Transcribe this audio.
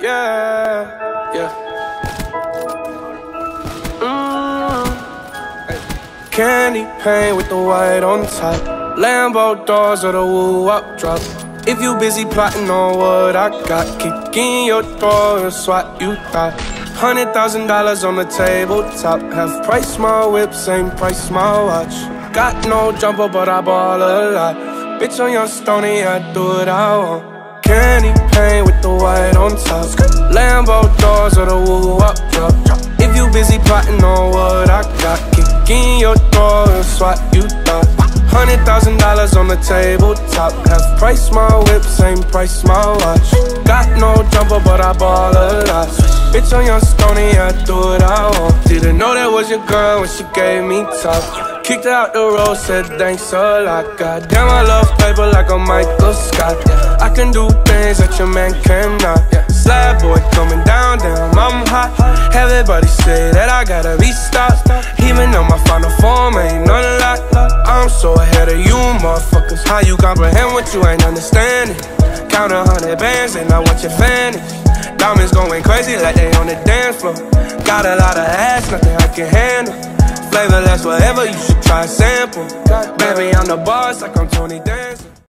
Yeah, yeah. Mm. Candy paint with the white on top. Lambo doors or the woo up drop. If you busy plotting on what I got, kick in your door and swat you thought. Hundred thousand dollars on the tabletop. Half price my whip, same price my watch. Got no jumper, but I ball a lot. Bitch on your stony, I do what I want. Candy paint with the white on top. Lambo doors or the woo up drop. If you busy plotting on what I got, kick in your door and swat you thought. Hundred thousand dollars on the tabletop. Half price my whip, same price my watch. Got no jumper, but I ball a lot. Bitch on your stony, I do what I want. That was your girl when she gave me top. Kicked out the road, said thanks a lot. Goddamn, I love paper like a Michael Scott. yeah. I can do things that your man cannot. yeah. Slab boy coming down, damn, I'm hot. Everybody say that I gotta be stopped. Even though my final form ain't none lot. I'm so ahead of you, motherfuckers. How you comprehend what you ain't understanding? Count a hundred bands and I want your vanish. Diamonds going crazy like they on the dance floor. Got a lot of ass, nothing I can handle flavorless, whatever, you should try sample. Baby, I'm the boss, like I'm Tony Danza.